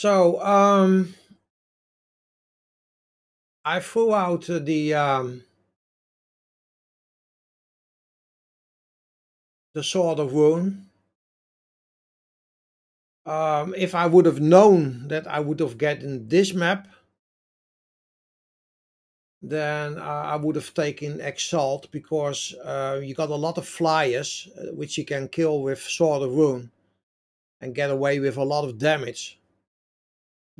So um, I threw out the um, the Sword of wound. Um, if I would have known that I would have gotten this map, then uh, I would have taken Exalt because uh, you got a lot of flyers uh, which you can kill with Sword of Rune and get away with a lot of damage.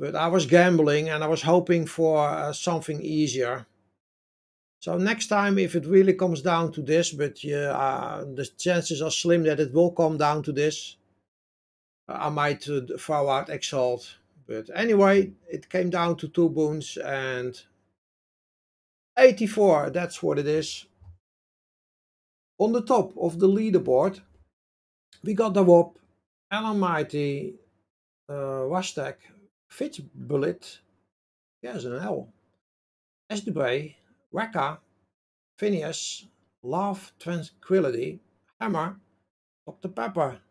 But I was gambling and I was hoping for uh, something easier. So next time, if it really comes down to this, but yeah, uh, the chances are slim that it will come down to this, I might uh, throw out Exalt. But anyway, it came down to two boons and 84, that's what it is. On the top of the leaderboard, we got the WOP, Almighty, uh, Wastek, Fitzbullet, ja, is een L, SDB, Weka, Phineas, Love, Tranquility, Hammer, Dr. Pepper.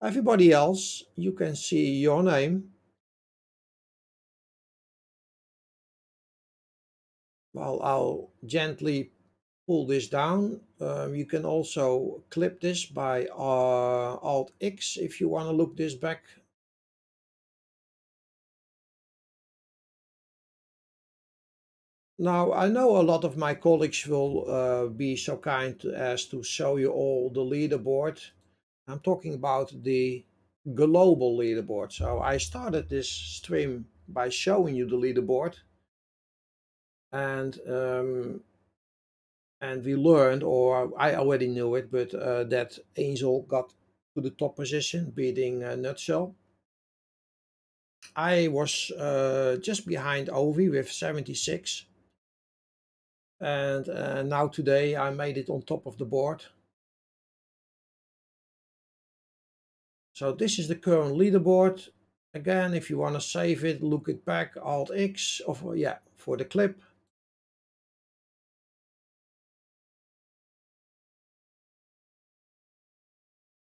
Everybody else, you can see your name. Well, I'll gently pull this down. Um, you can also clip this by uh, Alt X if you want to look this back Now, I know a lot of my colleagues will uh, be so kind as to show you all the leaderboard. I'm talking about the global leaderboard. So I started this stream by showing you the leaderboard. And um, and we learned, or I already knew it, but uh, that Angel got to the top position, beating uh, Nutshell. I was uh, just behind Ovi with 76 and uh, now today I made it on top of the board. So this is the current leaderboard. Again, if you want to save it, look it back, Alt X, or yeah, for the clip.